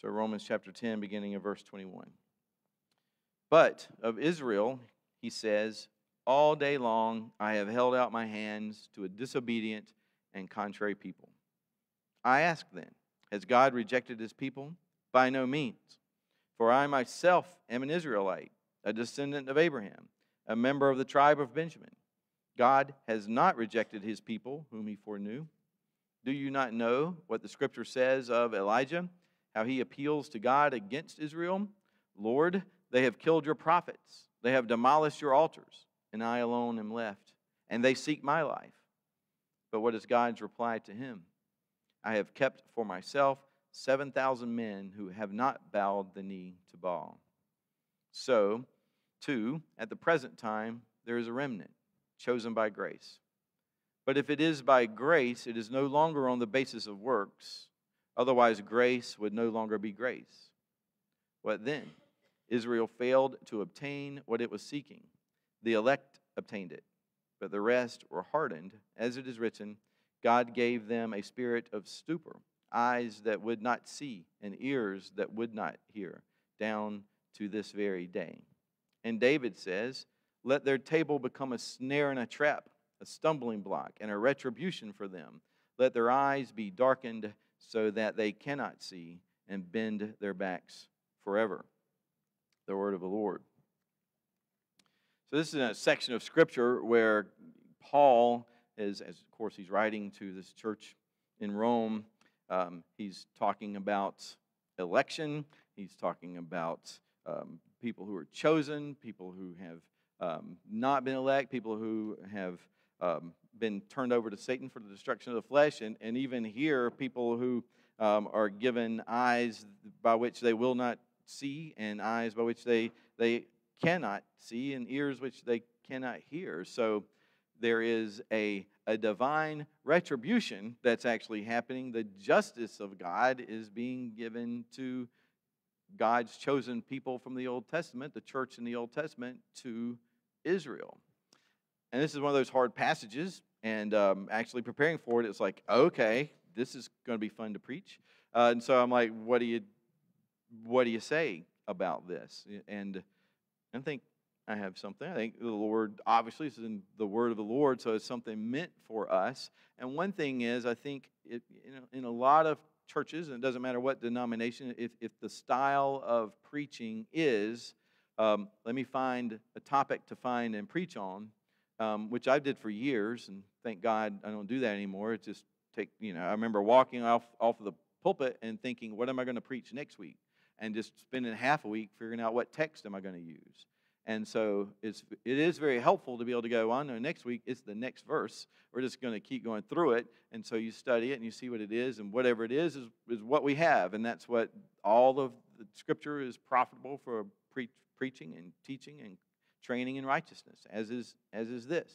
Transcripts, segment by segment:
So, Romans chapter 10, beginning of verse 21. But of Israel, he says, All day long I have held out my hands to a disobedient and contrary people. I ask then, has God rejected his people? By no means. For I myself am an Israelite, a descendant of Abraham, a member of the tribe of Benjamin. God has not rejected his people, whom he foreknew. Do you not know what the scripture says of Elijah, how he appeals to God against Israel? Lord, they have killed your prophets, they have demolished your altars, and I alone am left, and they seek my life. But what is God's reply to him? I have kept for myself 7,000 men who have not bowed the knee to Baal. So, too, at the present time, there is a remnant chosen by grace. But if it is by grace, it is no longer on the basis of works. Otherwise, grace would no longer be grace. What then? Israel failed to obtain what it was seeking. The elect obtained it, but the rest were hardened. As it is written, God gave them a spirit of stupor, eyes that would not see, and ears that would not hear, down to this very day. And David says, Let their table become a snare and a trap, a stumbling block, and a retribution for them. Let their eyes be darkened so that they cannot see, and bend their backs forever. The word of the Lord. So, this is a section of scripture where Paul is, as of course, he's writing to this church in Rome. Um, he's talking about election, he's talking about um, people who are chosen, people who have um, not been elect, people who have um, been turned over to Satan for the destruction of the flesh, and, and even here, people who um, are given eyes by which they will not see, and eyes by which they, they cannot see, and ears which they cannot hear. So there is a, a divine retribution that's actually happening. The justice of God is being given to God's chosen people from the Old Testament, the church in the Old Testament, to Israel. And this is one of those hard passages. And um, actually preparing for it, it's like, okay, this is going to be fun to preach. Uh, and so I'm like, what do you, what do you say about this? And I think I have something. I think the Lord, obviously, is in the word of the Lord, so it's something meant for us. And one thing is, I think it, in a lot of churches, and it doesn't matter what denomination, if, if the style of preaching is, um, let me find a topic to find and preach on, um, which I did for years, and thank God I don't do that anymore. It's just take, you know, I remember walking off, off of the pulpit and thinking, what am I going to preach next week? And just spending half a week figuring out what text am I going to use. And so it's, it is very helpful to be able to go on. No, next week it's the next verse. We're just going to keep going through it. And so you study it and you see what it is, and whatever it is, is, is what we have. And that's what all of the scripture is profitable for pre- preaching and teaching and training in righteousness, as is, as is this.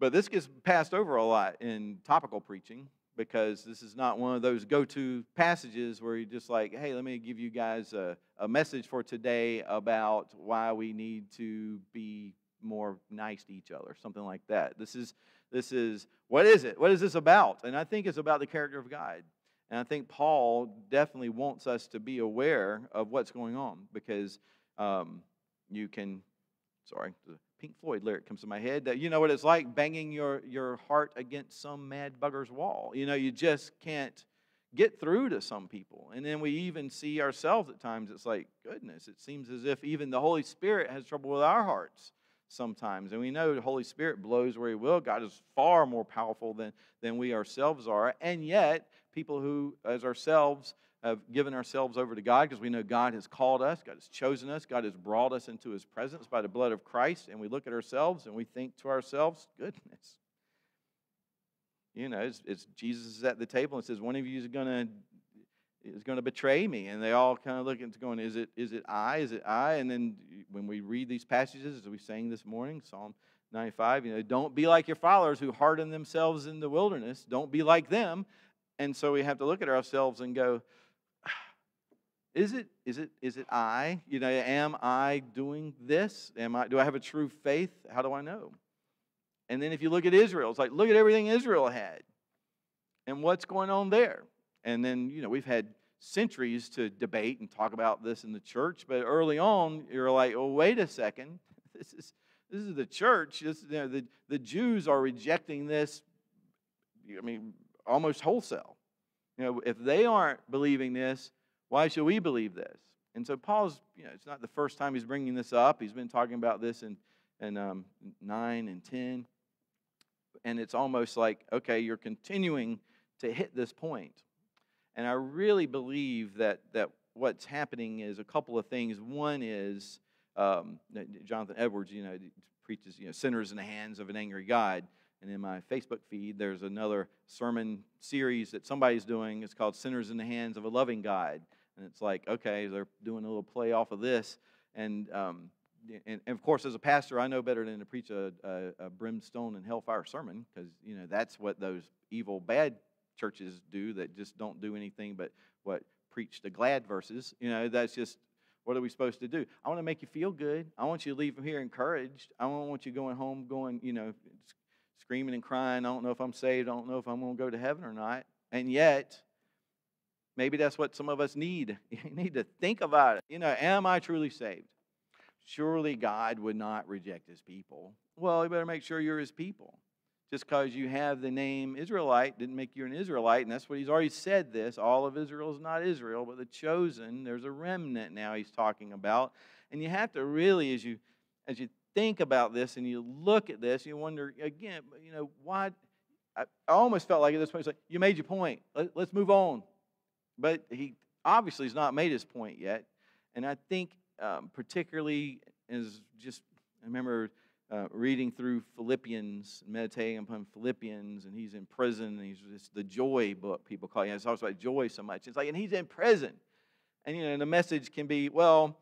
But this gets passed over a lot in topical preaching because this is not one of those go to passages where you're just like, hey, let me give you guys a, a message for today about why we need to be more nice to each other, something like that. This is, this is, what is it? What is this about? And I think it's about the character of God. And I think Paul definitely wants us to be aware of what's going on because um, you can, sorry, the Pink Floyd lyric comes to my head. That you know what it's like banging your, your heart against some mad bugger's wall. You know, you just can't get through to some people. And then we even see ourselves at times, it's like, goodness, it seems as if even the Holy Spirit has trouble with our hearts sometimes. And we know the Holy Spirit blows where He will. God is far more powerful than, than we ourselves are. And yet, people who, as ourselves, have given ourselves over to God because we know God has called us, God has chosen us, God has brought us into His presence by the blood of Christ, and we look at ourselves and we think to ourselves, goodness. You know, it's, it's Jesus is at the table and says, one of you is going to is going to betray me. And they all kind of look at going is it is it i? Is it i? And then when we read these passages as we sang this morning psalm 95 you know don't be like your followers who harden themselves in the wilderness. Don't be like them. And so we have to look at ourselves and go is it is it is it i you know am i doing this am i do i have a true faith how do i know and then if you look at israel it's like look at everything israel had and what's going on there And then, you know, we've had centuries to debate and talk about this in the church, but early on, you're like, oh, wait a second. This is, this is the church. This, you know, the, the Jews are rejecting this, I mean, almost wholesale. You know, if they aren't believing this, why should we believe this? And so Paul's, you know, it's not the first time he's bringing this up. He's been talking about this in, in um, 9 and 10. And it's almost like, okay, you're continuing to hit this point. And I really believe that, that what's happening is a couple of things. One is um, Jonathan Edwards, you know, preaches, you know, sinners in the hands of an angry God. And in my Facebook feed, there's another sermon series that somebody's doing. It's called Sinners in the Hands of a Loving God. And it's like, okay, they're doing a little play off of this. And, um, and, and, of course, as a pastor, I know better than to preach a, a, a brimstone and hellfire sermon because, you know, that's what those evil, bad churches do that just don't do anything but what preach the glad verses. You know, that's just what are we supposed to do? I want to make you feel good. I want you to leave from here encouraged. I don't want you going home going, you know, screaming and crying. I don't know if I'm saved. I don't know if I'm going to go to heaven or not. And yet, maybe that's what some of us need. You need to think about it. You know, am I truly saved? Surely God would not reject his people. Well, you better make sure you're his people just because you have the name Israelite didn't make you an Israelite. And that's what he's already said this. All of Israel is not Israel, but the chosen, there's a remnant now he's talking about. And you have to really, as you as you think about this and you look at this, you wonder again, you know, why I, almost felt like at this point, it's like, you made your point. Let, let's move on. But he obviously has not made his point yet. And I think um, particularly as just I remember uh, reading through Philippians, meditating upon Philippians, and he's in prison. And he's just the joy book people call it. It talks about joy so much. It's like, and he's in prison, and you know, and the message can be, well,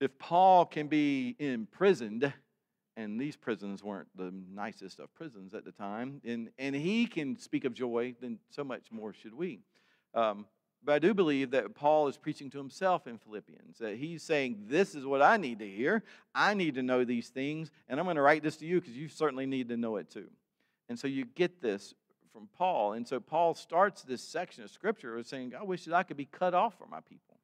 if Paul can be imprisoned, and these prisons weren't the nicest of prisons at the time, and and he can speak of joy, then so much more should we. Um, but I do believe that Paul is preaching to himself in Philippians, that he's saying, This is what I need to hear. I need to know these things, and I'm going to write this to you because you certainly need to know it too. And so you get this from Paul. And so Paul starts this section of scripture with saying, I wish that I could be cut off from my people.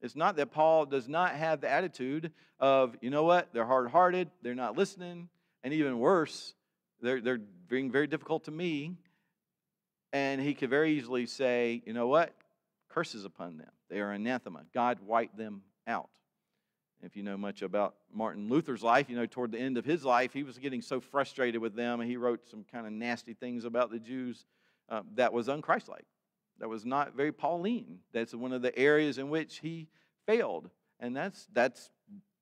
It's not that Paul does not have the attitude of, you know what, they're hard hearted, they're not listening, and even worse, they're, they're being very difficult to me. And he could very easily say, you know what, curses upon them. They are anathema. God wiped them out. If you know much about Martin Luther's life, you know toward the end of his life, he was getting so frustrated with them, and he wrote some kind of nasty things about the Jews uh, that was unchristlike. That was not very Pauline. That's one of the areas in which he failed, and that's that's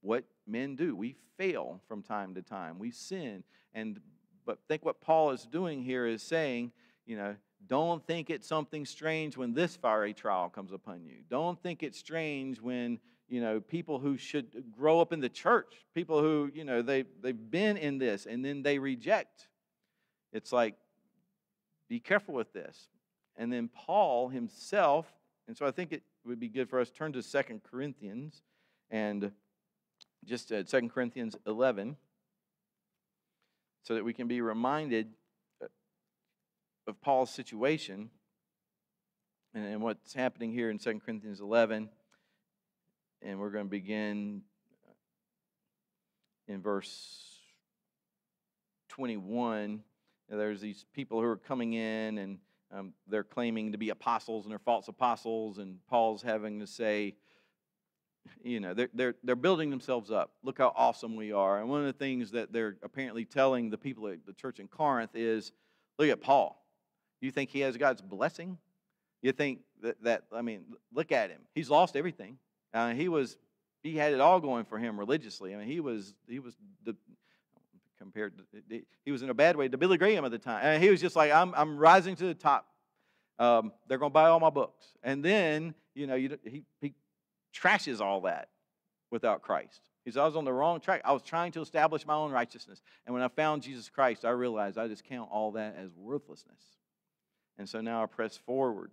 what men do. We fail from time to time. We sin, and but think what Paul is doing here is saying, you know, don't think it's something strange when this fiery trial comes upon you. Don't think it's strange when, you know, people who should grow up in the church, people who, you know, they, they've been in this and then they reject. It's like, be careful with this. And then Paul himself, and so I think it would be good for us turn to Second Corinthians and just uh, 2 Corinthians 11 so that we can be reminded of Paul's situation and, and what's happening here in 2 Corinthians 11. And we're going to begin in verse 21. There's these people who are coming in and um, they're claiming to be apostles and they're false apostles, and Paul's having to say, you know, they're, they're, they're building themselves up. Look how awesome we are. And one of the things that they're apparently telling the people at the church in Corinth is look at Paul. You think he has God's blessing? You think that, that I mean, look at him. He's lost everything. Uh, he was, he had it all going for him religiously. I mean, he was, he was the, compared to, he was in a bad way to Billy Graham at the time. And he was just like, I'm, I'm rising to the top. Um, they're going to buy all my books. And then, you know, you, he, he trashes all that without Christ. He says, I was on the wrong track. I was trying to establish my own righteousness. And when I found Jesus Christ, I realized I just count all that as worthlessness. And so now I press forward.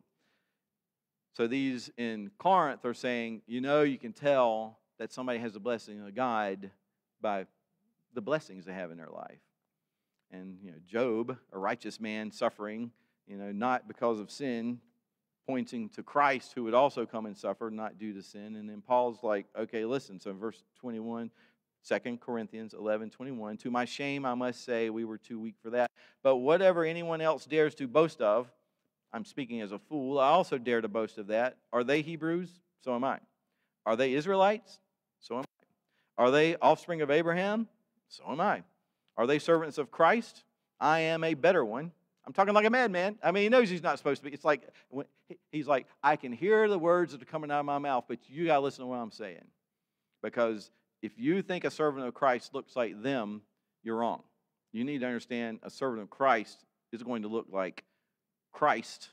So these in Corinth are saying, you know, you can tell that somebody has a blessing of God by the blessings they have in their life. And you know, Job, a righteous man suffering, you know, not because of sin, pointing to Christ who would also come and suffer, not due to sin. And then Paul's like, okay, listen. So in verse 21, 2 Corinthians 11, 21, to my shame, I must say we were too weak for that. But whatever anyone else dares to boast of, I'm speaking as a fool, I also dare to boast of that. Are they Hebrews? So am I. Are they Israelites? So am I. Are they offspring of Abraham? So am I. Are they servants of Christ? I am a better one. I'm talking like a madman. I mean, he knows he's not supposed to be. It's like, he's like, I can hear the words that are coming out of my mouth, but you got to listen to what I'm saying. Because if you think a servant of Christ looks like them, you're wrong. You need to understand a servant of Christ is going to look like Christ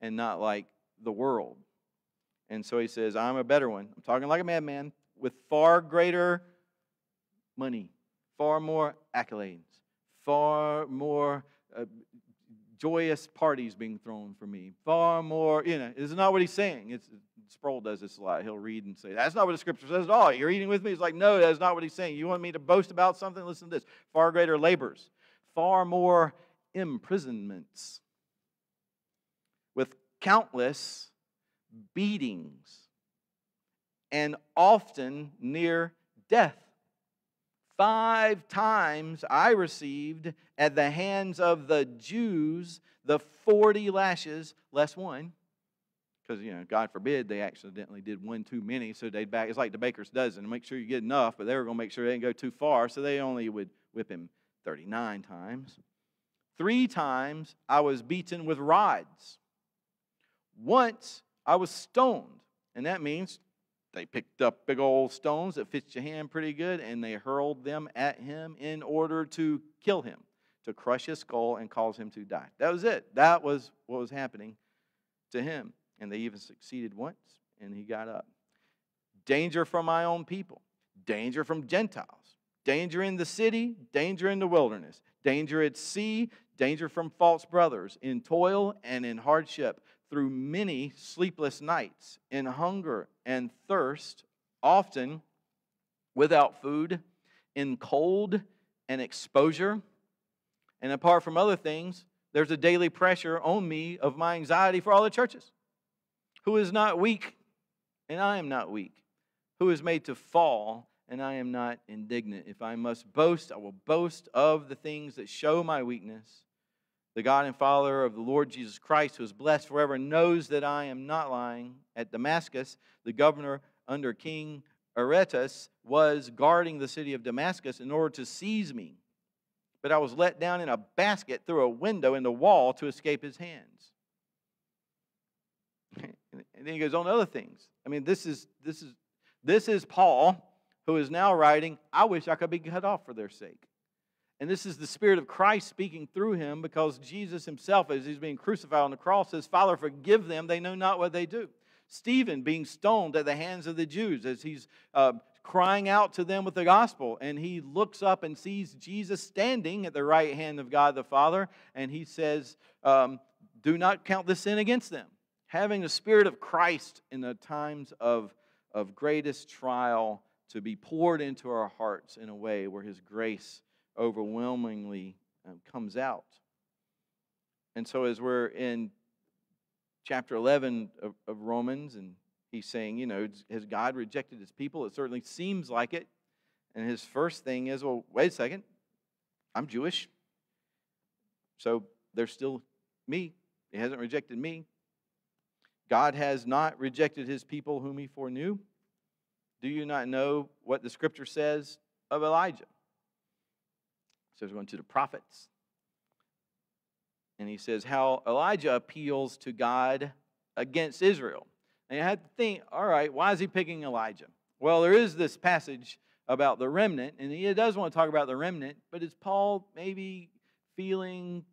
and not like the world. And so he says, I'm a better one. I'm talking like a madman with far greater money, far more accolades, far more uh, joyous parties being thrown for me. Far more, you know, this is not what he's saying. It's, Sproul does this a lot. He'll read and say, That's not what the scripture says at all. You're eating with me? He's like, No, that's not what he's saying. You want me to boast about something? Listen to this far greater labors, far more imprisonments, with countless beatings, and often near death. Five times I received at the hands of the Jews the 40 lashes less one. Because, you know, God forbid they accidentally did one too many, so they'd back. It's like the baker's dozen, make sure you get enough, but they were going to make sure they didn't go too far, so they only would whip him 39 times. Three times I was beaten with rods. Once I was stoned, and that means they picked up big old stones that fit your hand pretty good and they hurled them at him in order to kill him, to crush his skull and cause him to die. That was it. That was what was happening to him. And they even succeeded once and he got up. Danger from my own people, danger from Gentiles, danger in the city, danger in the wilderness, danger at sea, danger from false brothers, in toil and in hardship through many sleepless nights, in hunger and thirst, often without food, in cold and exposure. And apart from other things, there's a daily pressure on me of my anxiety for all the churches. Who is not weak, and I am not weak. Who is made to fall, and I am not indignant. If I must boast, I will boast of the things that show my weakness the God and Father of the Lord Jesus Christ, who is blessed forever, knows that I am not lying. At Damascus, the governor under King Aretas was guarding the city of Damascus in order to seize me. But I was let down in a basket through a window in the wall to escape his hands. And then he goes on to other things. I mean, this is this is this is Paul, who is now writing, I wish I could be cut off for their sake. And this is the Spirit of Christ speaking through him because Jesus himself, as he's being crucified on the cross, says, Father, forgive them. They know not what they do. Stephen being stoned at the hands of the Jews as he's uh, crying out to them with the gospel. And he looks up and sees Jesus standing at the right hand of God the Father. And he says, um, Do not count this sin against them. Having the Spirit of Christ in the times of, of greatest trial to be poured into our hearts in a way where his grace overwhelmingly um, comes out. And so, as we're in chapter 11 of, of Romans, and he's saying, you know, has God rejected his people? It certainly seems like it. And his first thing is, well, wait a second, I'm Jewish. So there's still me. He hasn't rejected me. God has not rejected his people whom he foreknew. Do you not know what the scripture says of Elijah? So he's going to the prophets. And he says how Elijah appeals to God against Israel. And you have to think, all right, why is he picking Elijah? Well, there is this passage about the remnant, and he does want to talk about the remnant, but is Paul maybe feeling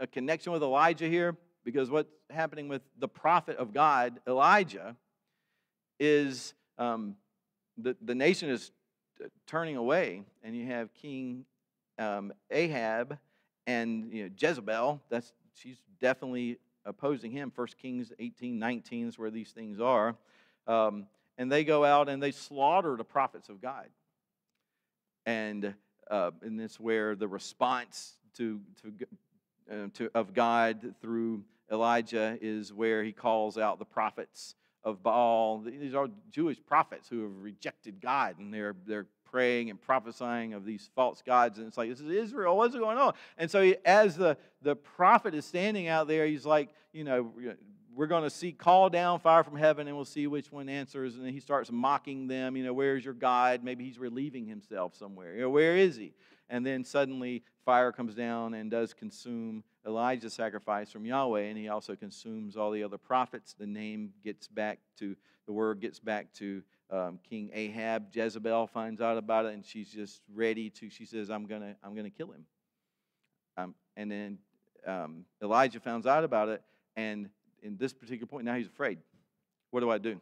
a connection with Elijah here? Because what's happening with the prophet of God, Elijah, is um, the, the nation is turning away, and you have King um, Ahab and you know, Jezebel, that's, she's definitely opposing him. 1 Kings 18, 19 is where these things are. Um, and they go out and they slaughter the prophets of God. And, uh, and this where the response to, to, uh, to, of God through Elijah is where he calls out the prophets of Baal. These are Jewish prophets who have rejected God and they're, they're praying and prophesying of these false gods. And it's like, this is Israel. What's going on? And so, he, as the, the prophet is standing out there, he's like, you know, we're going to see call down fire from heaven and we'll see which one answers. And then he starts mocking them. You know, where's your God? Maybe he's relieving himself somewhere. You know, where is he? And then suddenly fire comes down and does consume Elijah's sacrifice from Yahweh, and he also consumes all the other prophets. The name gets back to, the word gets back to um, King Ahab. Jezebel finds out about it, and she's just ready to, she says, I'm going to I'm gonna kill him. Um, and then um, Elijah finds out about it, and in this particular point, now he's afraid. What do I do?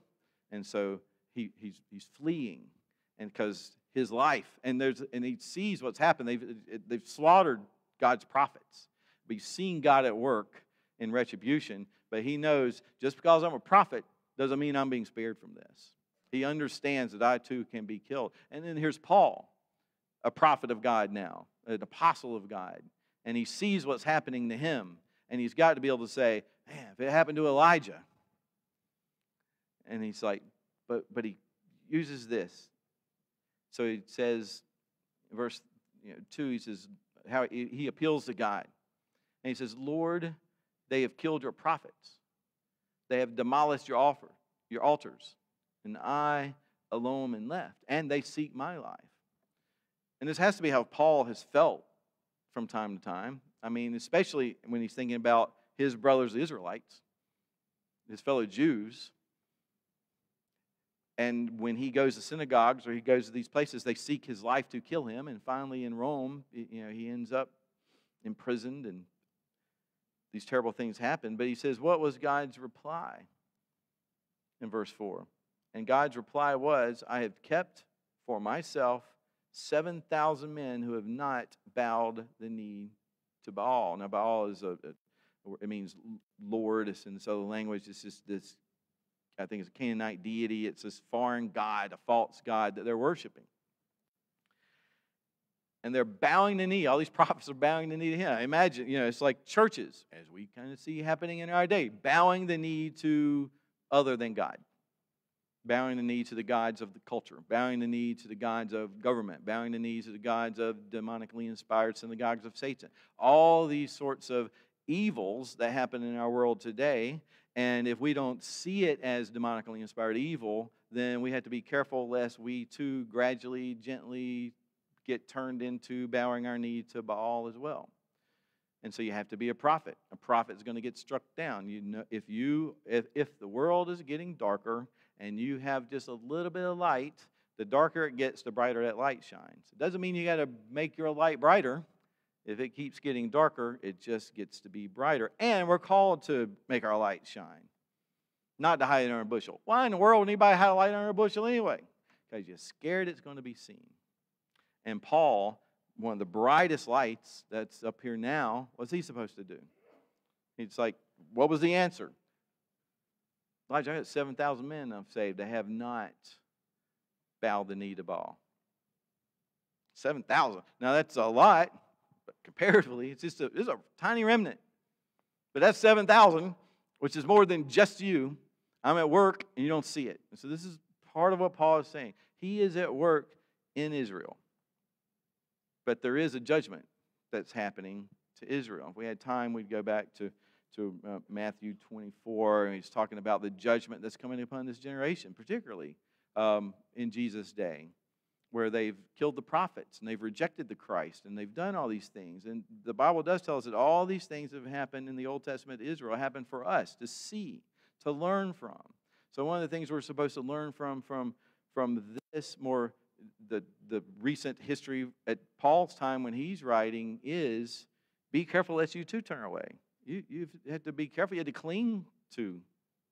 And so he, he's, he's fleeing, and because his life, and there's and he sees what's happened. They've they've slaughtered God's prophets. He's seen God at work in retribution. But he knows just because I'm a prophet doesn't mean I'm being spared from this. He understands that I too can be killed. And then here's Paul, a prophet of God now, an apostle of God. And he sees what's happening to him. And he's got to be able to say, man, if it happened to Elijah. And he's like, but but he uses this. So he says, verse you know, 2, he says, how he appeals to God. And he says, Lord, they have killed your prophets. They have demolished your offer, your altars, and I alone am left. And they seek my life. And this has to be how Paul has felt from time to time. I mean, especially when he's thinking about his brothers, the Israelites, his fellow Jews. And when he goes to synagogues or he goes to these places, they seek his life to kill him. And finally, in Rome, you know, he ends up imprisoned and these terrible things happen. But he says, What was God's reply? In verse 4. And God's reply was, I have kept for myself 7,000 men who have not bowed the knee to Baal. Now, Baal is a, it means Lord. It's in this other language. It's just this, I think it's a Canaanite deity. It's this foreign god, a false god that they're worshiping and they're bowing the knee. All these prophets are bowing the knee to him. Imagine, you know, it's like churches, as we kind of see happening in our day, bowing the knee to other than God. Bowing the knee to the gods of the culture, bowing the knee to the gods of government, bowing the knee to the gods of demonically inspired synagogues of Satan. All these sorts of evils that happen in our world today. And if we don't see it as demonically inspired evil, then we have to be careful lest we too gradually, gently, get turned into bowing our knee to Baal as well. And so you have to be a prophet. A prophet is going to get struck down. You know, if you if, if the world is getting darker and you have just a little bit of light, the darker it gets, the brighter that light shines. It doesn't mean you got to make your light brighter. If it keeps getting darker, it just gets to be brighter. And we're called to make our light shine, not to hide it under a bushel. Why in the world would anybody hide a light under a bushel anyway? Because you're scared it's going to be seen. And Paul, one of the brightest lights that's up here now, what's he supposed to do? He's like, what was the answer? Elijah, I got 7,000 men I've saved. They have not bowed the knee to Baal. 7,000. Now that's a lot, but comparatively, it's just a, it's a tiny remnant. But that's 7,000, which is more than just you. I'm at work and you don't see it. And so this is part of what Paul is saying. He is at work in Israel. But there is a judgment that's happening to Israel. If we had time, we'd go back to, to uh, Matthew 24, and he's talking about the judgment that's coming upon this generation, particularly um, in Jesus' day, where they've killed the prophets and they've rejected the Christ and they've done all these things. And the Bible does tell us that all these things that have happened in the Old Testament Israel happened for us to see, to learn from. So one of the things we're supposed to learn from from from this more the, the recent history at Paul's time when he's writing is be careful lest you too turn away. You, you have to be careful. You have to cling to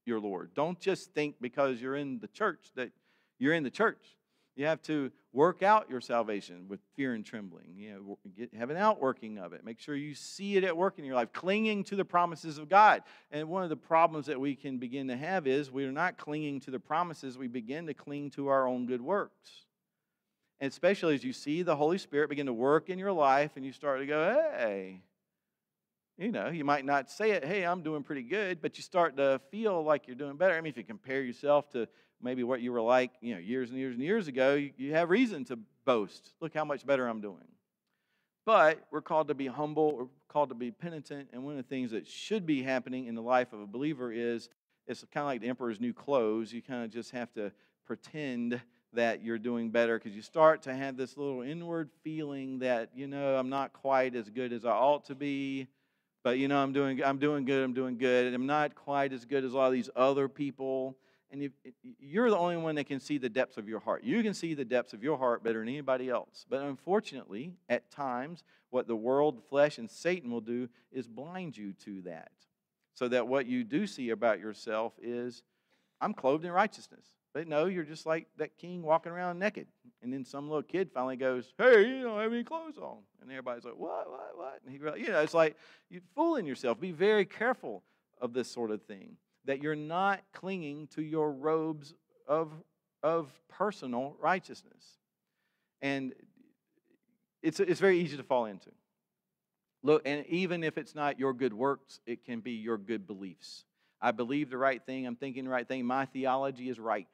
your Lord. Don't just think because you're in the church that you're in the church. You have to work out your salvation with fear and trembling. You know, get, have an outworking of it. Make sure you see it at work in your life, clinging to the promises of God. And one of the problems that we can begin to have is we are not clinging to the promises, we begin to cling to our own good works. And especially as you see the Holy Spirit begin to work in your life and you start to go, hey, You know, you might not say it, hey, I'm doing pretty good, but you start to feel like you're doing better. I mean, if you compare yourself to maybe what you were like, you know, years and years and years ago, you, have reason to boast. Look how much better I'm doing. But we're called to be humble, we're called to be penitent, and one of the things that should be happening in the life of a believer is it's kind of like the emperor's new clothes. You kind of just have to pretend that you're doing better because you start to have this little inward feeling that, you know, I'm not quite as good as I ought to be but you know i'm doing i'm doing good i'm doing good i'm not quite as good as a lot of these other people and if, you're the only one that can see the depths of your heart you can see the depths of your heart better than anybody else but unfortunately at times what the world flesh and satan will do is blind you to that so that what you do see about yourself is i'm clothed in righteousness but no, you're just like that king walking around naked. And then some little kid finally goes, Hey, you don't have any clothes on. And everybody's like, What, what, what? And he, you know, it's like you're fooling yourself. Be very careful of this sort of thing, that you're not clinging to your robes of, of personal righteousness. And it's, it's very easy to fall into. Look, and even if it's not your good works, it can be your good beliefs. I believe the right thing. I'm thinking the right thing. My theology is right.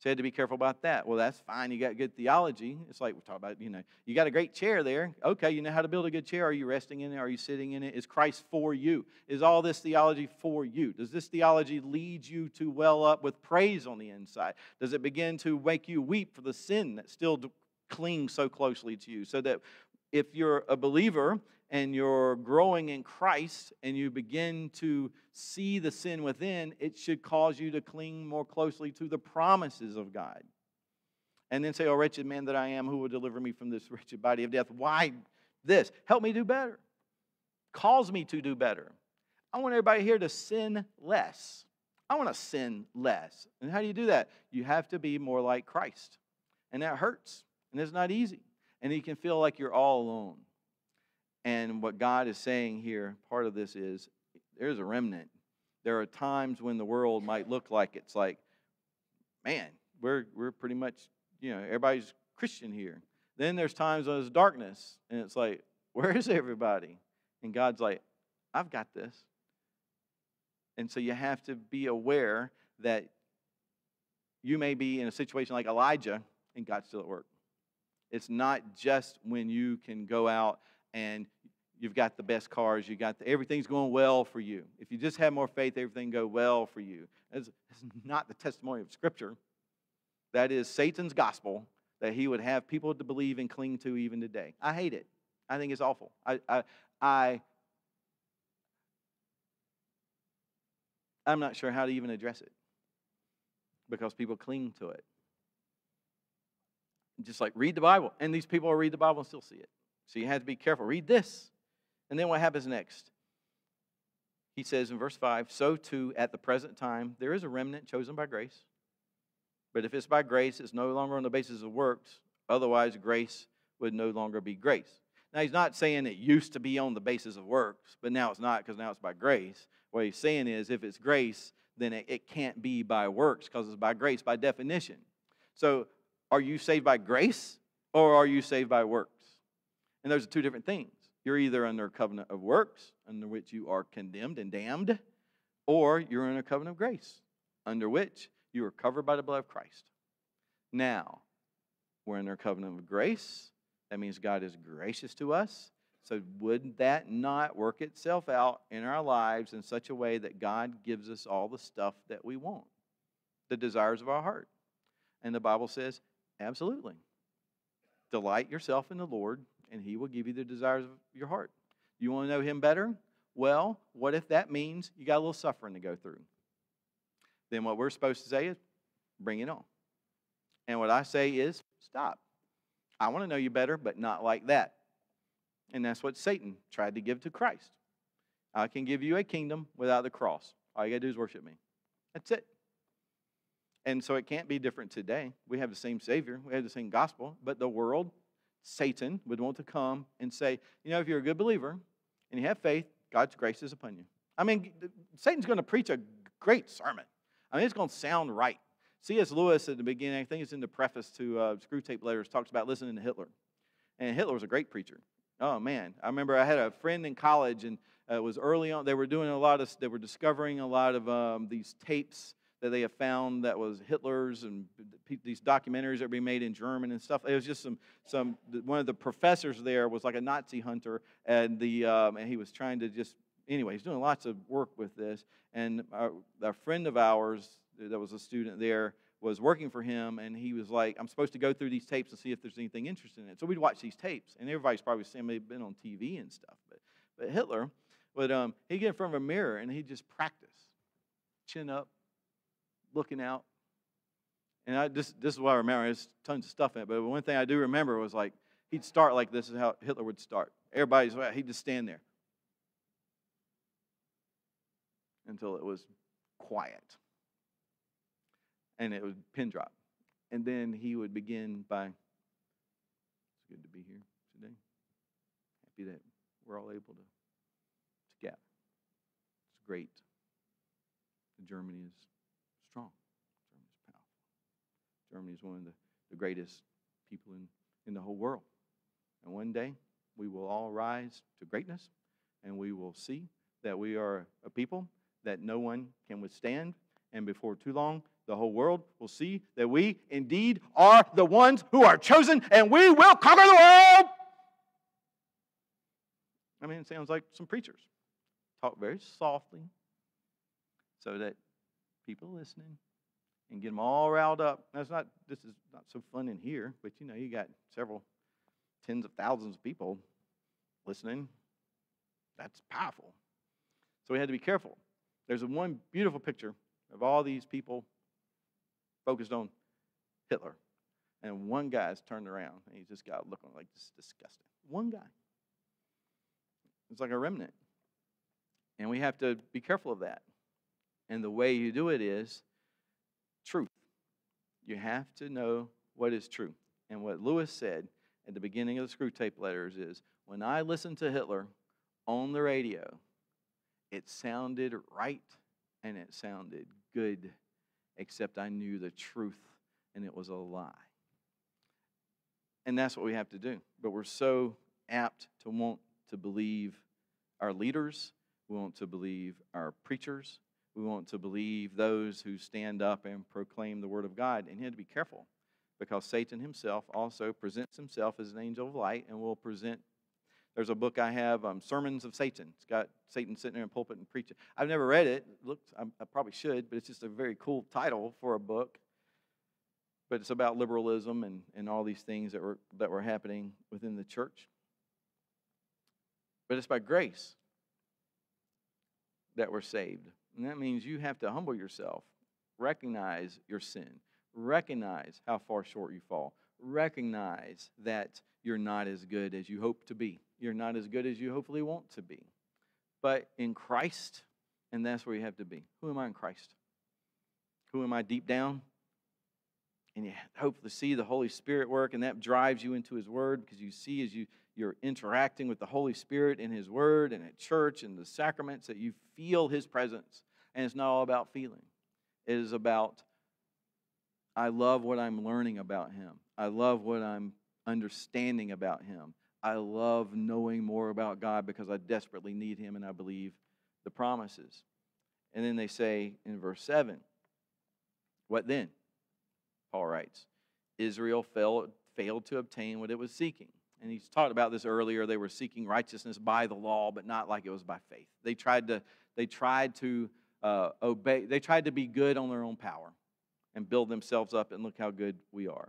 So I had to be careful about that. Well, that's fine. You got good theology. It's like we talk about, you know, you got a great chair there. Okay, you know how to build a good chair. Are you resting in it? Are you sitting in it? Is Christ for you? Is all this theology for you? Does this theology lead you to well up with praise on the inside? Does it begin to make you weep for the sin that still clings so closely to you? So that if you're a believer and you're growing in Christ and you begin to see the sin within, it should cause you to cling more closely to the promises of God. And then say, Oh, wretched man that I am, who will deliver me from this wretched body of death? Why this? Help me do better. Cause me to do better. I want everybody here to sin less. I want to sin less. And how do you do that? You have to be more like Christ. And that hurts. And it's not easy. And you can feel like you're all alone. And what God is saying here, part of this is there's a remnant. There are times when the world might look like it's like, man, we're, we're pretty much, you know, everybody's Christian here. Then there's times when there's darkness, and it's like, where is everybody? And God's like, I've got this. And so you have to be aware that you may be in a situation like Elijah, and God's still at work. It's not just when you can go out and you've got the best cars, you got the, everything's going well for you. If you just have more faith, everything go well for you. That's, not the testimony of Scripture. That is Satan's gospel that he would have people to believe and cling to even today. I hate it. I think it's awful. I, I, I I'm not sure how to even address it because people cling to it. Just like read the Bible, and these people will read the Bible and still see it. So you have to be careful. Read this. And then what happens next? He says in verse 5 So too, at the present time, there is a remnant chosen by grace. But if it's by grace, it's no longer on the basis of works. Otherwise, grace would no longer be grace. Now, he's not saying it used to be on the basis of works, but now it's not because now it's by grace. What he's saying is if it's grace, then it, it can't be by works because it's by grace by definition. So, are you saved by grace or are you saved by works? And those are two different things. You're either under a covenant of works, under which you are condemned and damned, or you're in a covenant of grace, under which you are covered by the blood of Christ. Now, we're in a covenant of grace. That means God is gracious to us. So, would that not work itself out in our lives in such a way that God gives us all the stuff that we want, the desires of our heart? And the Bible says, absolutely. Delight yourself in the Lord, and He will give you the desires of your heart. You want to know Him better? Well, what if that means you got a little suffering to go through? Then what we're supposed to say is, bring it on. And what I say is, stop. I want to know you better, but not like that. And that's what Satan tried to give to Christ. I can give you a kingdom without the cross. All you got to do is worship me. That's it. And so it can't be different today. We have the same Savior, we have the same gospel, but the world Satan would want to come and say, you know, if you're a good believer and you have faith, God's grace is upon you. I mean, Satan's going to preach a great sermon. I mean, it's going to sound right. C.S. Lewis at the beginning, I think it's in the preface to uh, Screwtape Letters, talks about listening to Hitler. And Hitler was a great preacher. Oh man, I remember I had a friend in college, and uh, it was early on. They were doing a lot of, they were discovering a lot of um, these tapes that they have found that was Hitler's and these documentaries that were being made in German and stuff. It was just some, some one of the professors there was like a Nazi hunter, and, the, um, and he was trying to just, anyway, he's doing lots of work with this. And a friend of ours that was a student there was working for him, and he was like, I'm supposed to go through these tapes and see if there's anything interesting in it. So we'd watch these tapes, and everybody's probably saying they've been on TV and stuff. But, but Hitler, would um, he'd get in front of a mirror and he'd just practice, chin up, looking out. And I, this, this is what I remember. There's tons of stuff in it. But one thing I do remember was like, he'd start like this is how Hitler would start. Everybody's, he'd just stand there until it was quiet. And it would pin drop. And then he would begin by, it's good to be here today. Happy that we're all able to, to gather. It's great. Germany is strong. Germany is powerful. Germany is one of the, the greatest people in, in the whole world. And one day we will all rise to greatness and we will see that we are a people that no one can withstand. And before too long, the whole world will see that we indeed are the ones who are chosen and we will conquer the world. I mean, it sounds like some preachers talk very softly so that people listening and get them all riled up. That's not, this is not so fun in here, but you know, you got several tens of thousands of people listening. That's powerful. So we had to be careful. There's one beautiful picture of all these people focused on Hitler. And one guy's turned around and he's just got looking like this disgusting. One guy. It's like a remnant. And we have to be careful of that. And the way you do it is. You have to know what is true. And what Lewis said at the beginning of the Screwtape letters is when I listened to Hitler on the radio, it sounded right and it sounded good, except I knew the truth and it was a lie. And that's what we have to do. But we're so apt to want to believe our leaders, we want to believe our preachers, we want to believe those who stand up and proclaim the Word of God. And you have to be careful because Satan himself also presents himself as an angel of light and will present. There's a book I have, um, Sermons of Satan. It's got Satan sitting there in pulpit and preaching. I've never read it. it looks, I, I probably should, but it's just a very cool title for a book. But it's about liberalism and, and all these things that were, that were happening within the church. But it's by grace that we're saved. And that means you have to humble yourself, recognize your sin, recognize how far short you fall, recognize that you're not as good as you hope to be. You're not as good as you hopefully want to be. But in Christ, and that's where you have to be. Who am I in Christ? Who am I deep down? And you hopefully see the Holy Spirit work, and that drives you into His Word because you see as you you're interacting with the Holy Spirit in His Word and at church and the sacraments that you feel His presence. And it's not all about feeling, it is about, I love what I'm learning about Him, I love what I'm understanding about Him. I love knowing more about God because I desperately need Him and I believe the promises. And then they say in verse 7, what then? Paul writes, Israel failed, failed to obtain what it was seeking. And he's talked about this earlier. They were seeking righteousness by the law, but not like it was by faith. They tried to, they tried to uh, obey, they tried to be good on their own power and build themselves up, and look how good we are.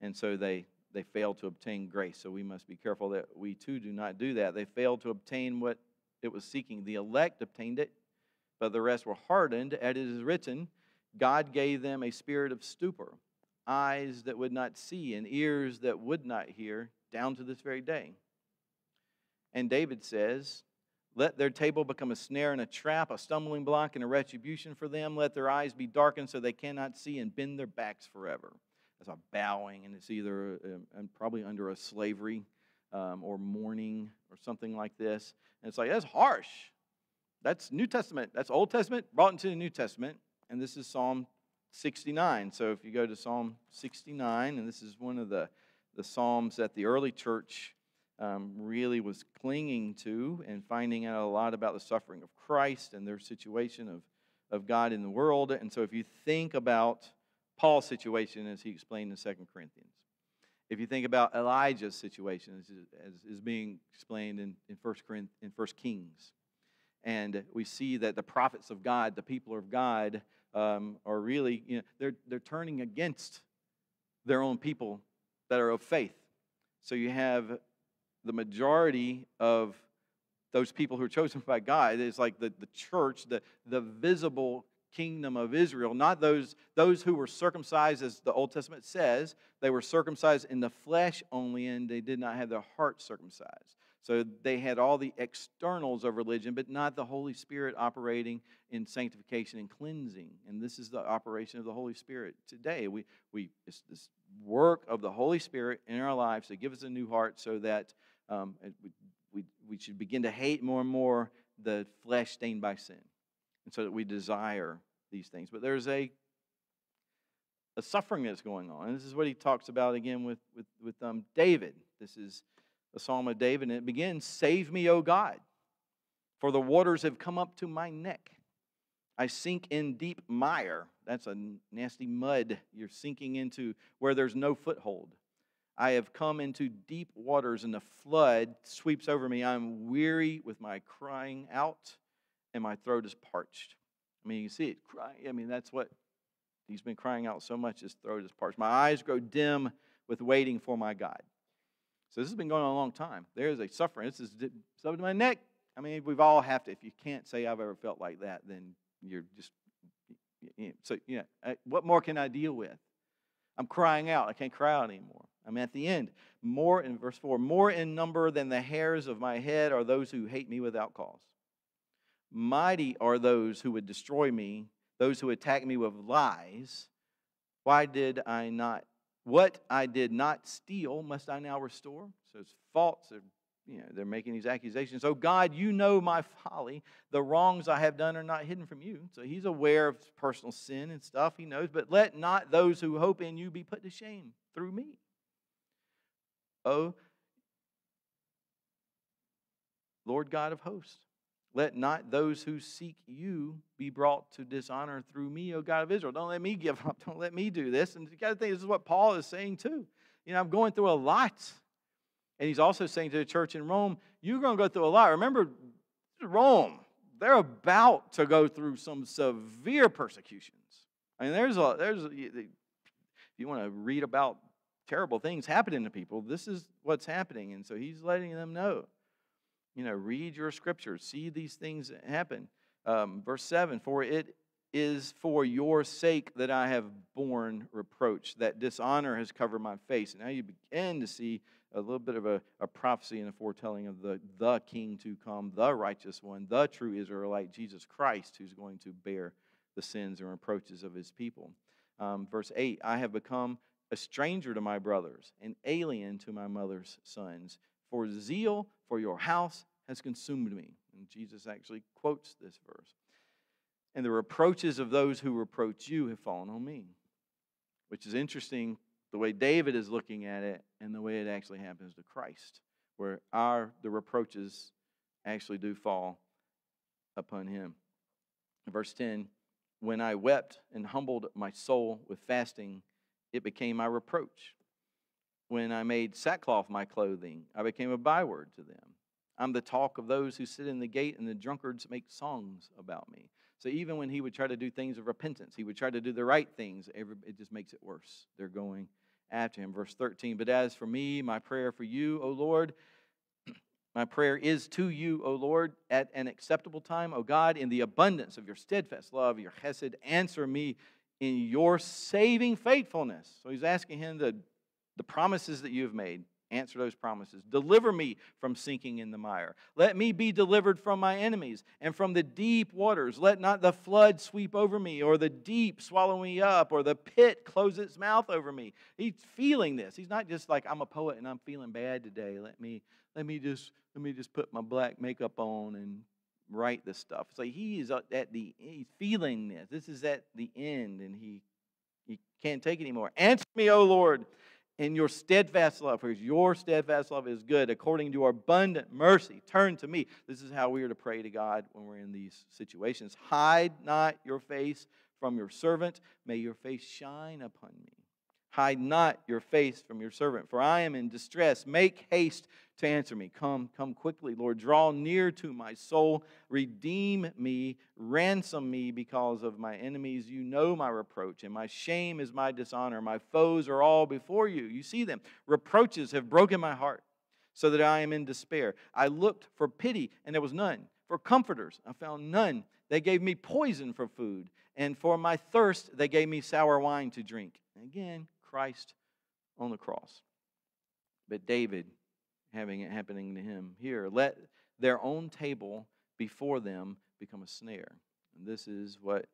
And so they, they failed to obtain grace. So we must be careful that we too do not do that. They failed to obtain what it was seeking. The elect obtained it, but the rest were hardened. As it is written, God gave them a spirit of stupor, eyes that would not see, and ears that would not hear down to this very day. And David says, Let their table become a snare and a trap, a stumbling block and a retribution for them. Let their eyes be darkened so they cannot see and bend their backs forever. That's a bowing, and it's either uh, probably under a slavery um, or mourning or something like this. And it's like, that's harsh. That's New Testament. That's Old Testament brought into the New Testament. And this is Psalm 69. So if you go to Psalm 69, and this is one of the the Psalms that the early church um, really was clinging to and finding out a lot about the suffering of Christ and their situation of, of God in the world. And so if you think about Paul's situation as he explained in Second Corinthians, if you think about Elijah's situation as, as is being explained in, in, First Corinth, in First Kings, and we see that the prophets of God, the people of God, um, are really, you know, they're, they're turning against their own people that are of faith. So you have the majority of those people who are chosen by God is like the, the church, the, the visible kingdom of Israel, not those, those who were circumcised, as the Old Testament says. They were circumcised in the flesh only, and they did not have their heart circumcised. So they had all the externals of religion, but not the Holy Spirit operating in sanctification and cleansing. And this is the operation of the Holy Spirit today. We, we, it's this work of the Holy Spirit in our lives to give us a new heart so that um, we, we, we should begin to hate more and more the flesh stained by sin. And so that we desire these things. But there's a a suffering that's going on. And this is what he talks about again with, with, with um, David. This is the Psalm of David, and it begins Save me, O God, for the waters have come up to my neck. I sink in deep mire. That's a nasty mud you're sinking into where there's no foothold. I have come into deep waters, and the flood sweeps over me. I'm weary with my crying out, and my throat is parched. I mean, you see it crying. I mean, that's what he's been crying out so much, his throat is parched. My eyes grow dim with waiting for my God. So this has been going on a long time. There's a suffering. This is up to my neck. I mean, we've all have to. If you can't say I've ever felt like that, then you're just so yeah. Uh, what more can I deal with? I'm crying out. I can't cry out anymore. I'm at the end. More in verse four. More in number than the hairs of my head are those who hate me without cause. Mighty are those who would destroy me, those who attack me with lies. Why did I not what I did not steal, must I now restore? So it's false. You know, they're making these accusations. Oh, God, you know my folly. The wrongs I have done are not hidden from you. So he's aware of personal sin and stuff. He knows. But let not those who hope in you be put to shame through me. Oh, Lord God of hosts. Let not those who seek you be brought to dishonor through me, O God of Israel. Don't let me give up. Don't let me do this. And you got to think this is what Paul is saying too. You know, I'm going through a lot. And he's also saying to the church in Rome, you're going to go through a lot. Remember, Rome, they're about to go through some severe persecutions. I mean, there's a, there's, a, if you want to read about terrible things happening to people, this is what's happening. And so he's letting them know you know, read your scriptures, see these things happen. Um, verse 7 For it is for your sake that I have borne reproach, that dishonor has covered my face. And now you begin to see a little bit of a, a prophecy and a foretelling of the, the king to come, the righteous one, the true Israelite, Jesus Christ, who's going to bear the sins and reproaches of his people. Um, verse 8 I have become a stranger to my brothers, an alien to my mother's sons. For zeal for your house has consumed me. And Jesus actually quotes this verse. And the reproaches of those who reproach you have fallen on me. Which is interesting the way David is looking at it and the way it actually happens to Christ, where our the reproaches actually do fall upon him. verse 10 When I wept and humbled my soul with fasting, it became my reproach. When I made sackcloth my clothing, I became a byword to them. I'm the talk of those who sit in the gate, and the drunkards make songs about me. So even when he would try to do things of repentance, he would try to do the right things, it just makes it worse. They're going after him. Verse 13, but as for me, my prayer for you, O Lord, my prayer is to you, O Lord, at an acceptable time, O God, in the abundance of your steadfast love, your chesed, answer me in your saving faithfulness. So he's asking him the, the promises that you have made Answer those promises. Deliver me from sinking in the mire. Let me be delivered from my enemies and from the deep waters. Let not the flood sweep over me, or the deep swallow me up, or the pit close its mouth over me. He's feeling this. He's not just like I'm a poet and I'm feeling bad today. Let me let me just let me just put my black makeup on and write this stuff. It's like he is uh, at the he's feeling this. This is at the end, and he he can't take it anymore. Answer me, O Lord in your steadfast love, because your steadfast love is good, according to your abundant mercy, turn to me. This is how we are to pray to God when we're in these situations. Hide not your face from your servant, may your face shine upon me. Hide not your face from your servant, for I am in distress. Make haste to answer me. Come, come quickly, Lord. Draw near to my soul. Redeem me. Ransom me because of my enemies. You know my reproach, and my shame is my dishonor. My foes are all before you. You see them. Reproaches have broken my heart, so that I am in despair. I looked for pity, and there was none. For comforters, I found none. They gave me poison for food, and for my thirst, they gave me sour wine to drink. Again, Christ on the cross. But David, having it happening to him here, let their own table before them become a snare. And this is what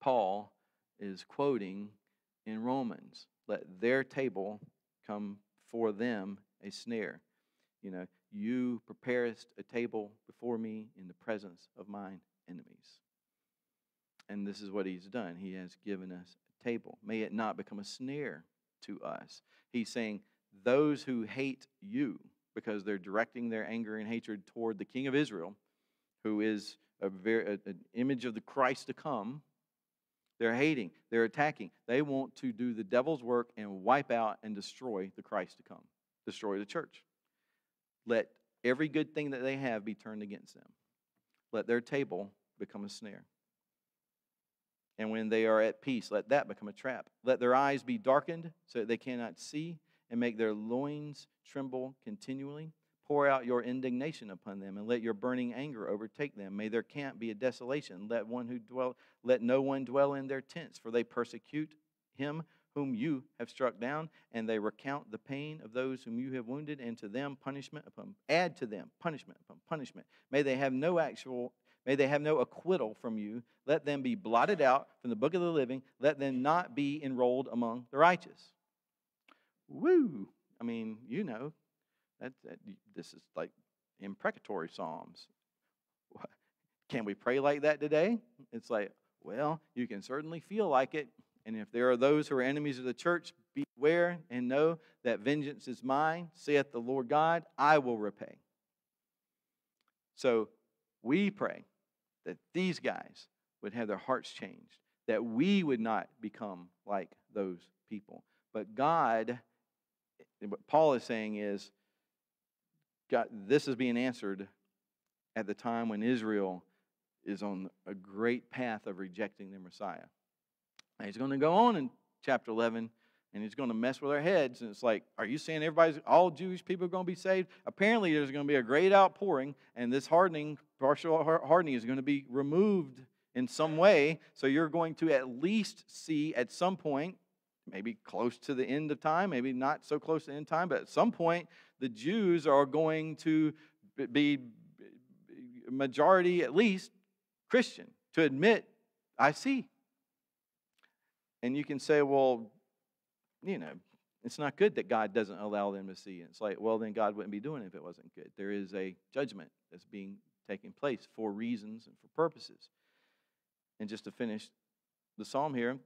Paul is quoting in Romans. Let their table come for them a snare. You know, you preparest a table before me in the presence of mine enemies. And this is what he's done. He has given us table. May it not become a snare to us. He's saying, those who hate you, because they're directing their anger and hatred toward the King of Israel, who is a very, an image of the Christ to come, they're hating, they're attacking. They want to do the devil's work and wipe out and destroy the Christ to come, destroy the church. Let every good thing that they have be turned against them. Let their table become a snare. And when they are at peace, let that become a trap. Let their eyes be darkened so that they cannot see, and make their loins tremble continually. Pour out your indignation upon them, and let your burning anger overtake them. May their camp be a desolation. Let one who dwell, let no one dwell in their tents, for they persecute him whom you have struck down, and they recount the pain of those whom you have wounded, and to them punishment upon add to them punishment upon punishment. May they have no actual May they have no acquittal from you. Let them be blotted out from the book of the living. Let them not be enrolled among the righteous. Woo! I mean, you know, that, that this is like imprecatory psalms. Can we pray like that today? It's like, well, you can certainly feel like it. And if there are those who are enemies of the church, beware and know that vengeance is mine, saith the Lord God, I will repay. So we pray that these guys would have their hearts changed, that we would not become like those people. But God, what Paul is saying is, God, this is being answered at the time when Israel is on a great path of rejecting their Messiah. And he's going to go on in chapter 11 and he's going to mess with our heads. And it's like, are you saying everybody's, all Jewish people are going to be saved? Apparently, there's going to be a great outpouring, and this hardening, partial hardening, is going to be removed in some way. So you're going to at least see at some point, maybe close to the end of time, maybe not so close to the end time, but at some point, the Jews are going to be majority, at least, Christian, to admit, I see. And you can say, well, you know, it's not good that God doesn't allow them to see. It's like, well, then God wouldn't be doing it if it wasn't good. There is a judgment that's being taking place for reasons and for purposes. And just to finish the psalm here,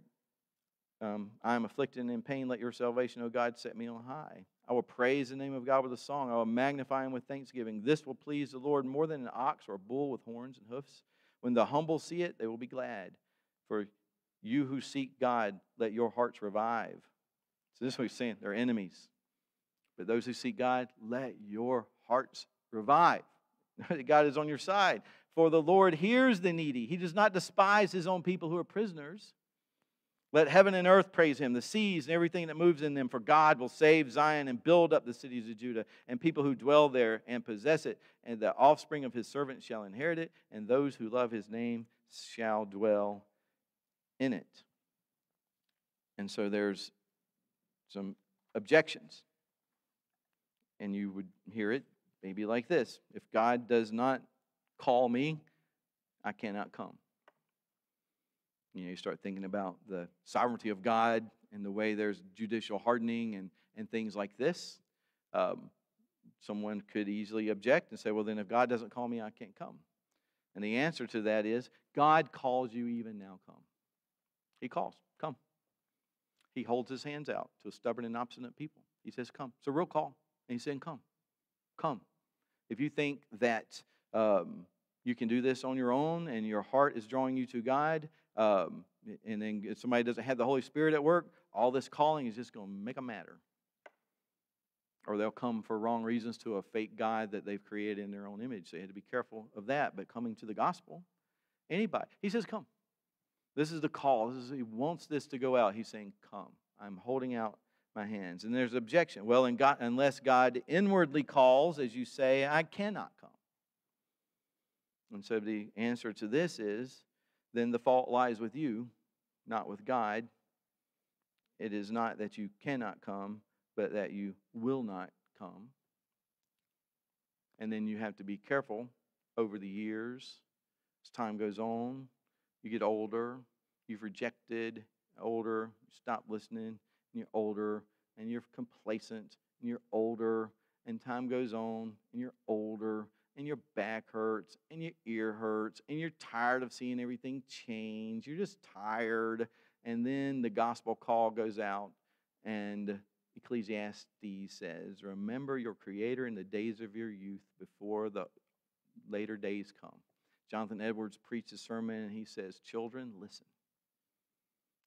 um, I am afflicted and in pain. Let your salvation, O God, set me on high. I will praise the name of God with a song. I will magnify him with thanksgiving. This will please the Lord more than an ox or a bull with horns and hoofs. When the humble see it, they will be glad. For you who seek God, let your hearts revive. So this is what he's saying. They're enemies. But those who seek God, let your hearts revive. God is on your side. For the Lord hears the needy. He does not despise his own people who are prisoners. Let heaven and earth praise him, the seas and everything that moves in them, for God will save Zion and build up the cities of Judah, and people who dwell there and possess it, and the offspring of his servants shall inherit it, and those who love his name shall dwell in it. And so there's some objections. And you would hear it maybe like this If God does not call me, I cannot come. You know, you start thinking about the sovereignty of God and the way there's judicial hardening and, and things like this. Um, someone could easily object and say, well, then if God doesn't call me, I can't come. And the answer to that is God calls you even now, come. He calls. Come. He holds his hands out to a stubborn and obstinate people. He says, Come. It's a real call. And he's saying, Come. Come. If you think that um, you can do this on your own and your heart is drawing you to God, um, and then if somebody doesn't have the Holy Spirit at work, all this calling is just going to make them matter. Or they'll come for wrong reasons to a fake God that they've created in their own image. So you have to be careful of that. But coming to the gospel, anybody, he says, Come. This is the call. Is, he wants this to go out. He's saying, Come. I'm holding out my hands. And there's objection. Well, God, unless God inwardly calls, as you say, I cannot come. And so the answer to this is then the fault lies with you, not with God. It is not that you cannot come, but that you will not come. And then you have to be careful over the years as time goes on. You get older, you've rejected, older, you stop listening, and you're older, and you're complacent, and you're older, and time goes on, and you're older, and your back hurts, and your ear hurts, and you're tired of seeing everything change. You're just tired. And then the gospel call goes out, and Ecclesiastes says, Remember your Creator in the days of your youth before the later days come. Jonathan Edwards preached a sermon, and he says, Children, listen.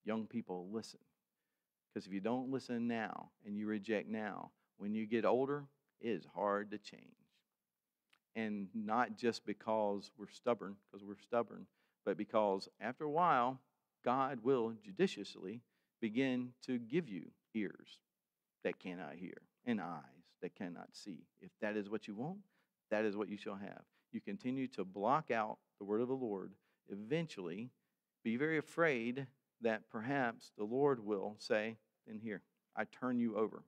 Young people, listen. Because if you don't listen now and you reject now, when you get older, it is hard to change. And not just because we're stubborn, because we're stubborn, but because after a while, God will judiciously begin to give you ears that cannot hear and eyes that cannot see. If that is what you want, that is what you shall have. You continue to block out the word of the Lord, eventually be very afraid that perhaps the Lord will say, Then here, I turn you over.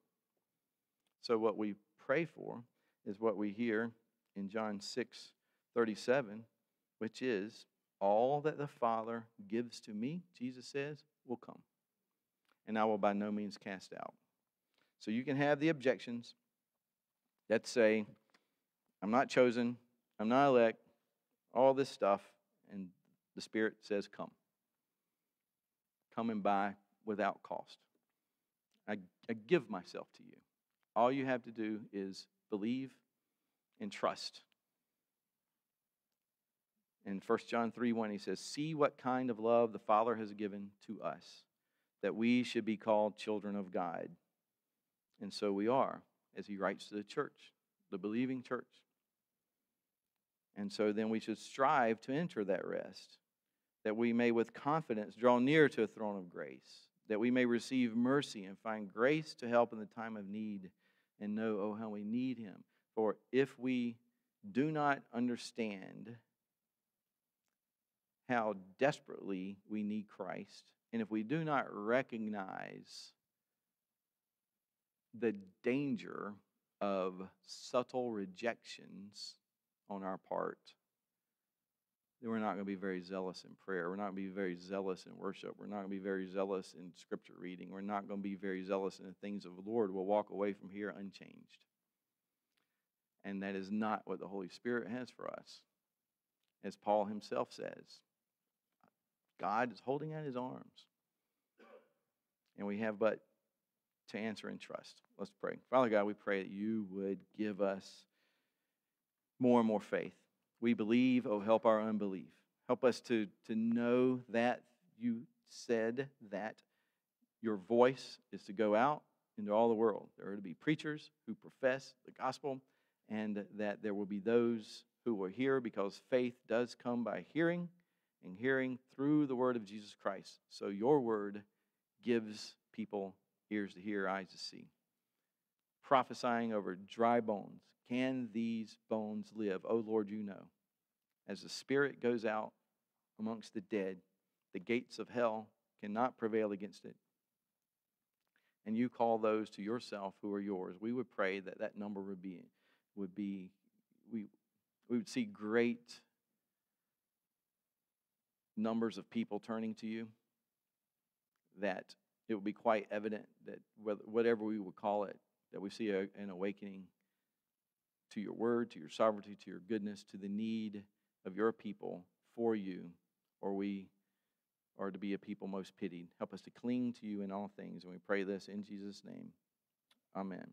So, what we pray for is what we hear in John 6 37, which is, All that the Father gives to me, Jesus says, will come, and I will by no means cast out. So, you can have the objections that say, I'm not chosen, I'm not elect, all this stuff, and the Spirit says, Come. Come and buy without cost. I, I give myself to you. All you have to do is believe and trust. In 1 John 3 1, he says, See what kind of love the Father has given to us, that we should be called children of God. And so we are, as he writes to the church, the believing church. And so then we should strive to enter that rest, that we may with confidence draw near to a throne of grace, that we may receive mercy and find grace to help in the time of need and know, oh, how we need him. For if we do not understand how desperately we need Christ, and if we do not recognize the danger of subtle rejections on our part, then we're not going to be very zealous in prayer. We're not going to be very zealous in worship. We're not going to be very zealous in scripture reading. We're not going to be very zealous in the things of the Lord. We'll walk away from here unchanged. And that is not what the Holy Spirit has for us. As Paul himself says, God is holding out his arms. And we have but to answer and trust. Let's pray. Father God, we pray that you would give us more and more faith. We believe, oh, help our unbelief. Help us to, to know that you said that your voice is to go out into all the world. There are to be preachers who profess the gospel, and that there will be those who will hear because faith does come by hearing, and hearing through the word of Jesus Christ. So your word gives people ears to hear, eyes to see. Prophesying over dry bones, can these bones live? Oh Lord, you know. As the Spirit goes out amongst the dead, the gates of hell cannot prevail against it. And you call those to yourself who are yours. We would pray that that number would be, would be we, we would see great numbers of people turning to you, that it would be quite evident that whatever we would call it, that we see a, an awakening to your word, to your sovereignty, to your goodness, to the need of your people for you, or we are to be a people most pitied. Help us to cling to you in all things. And we pray this in Jesus' name. Amen.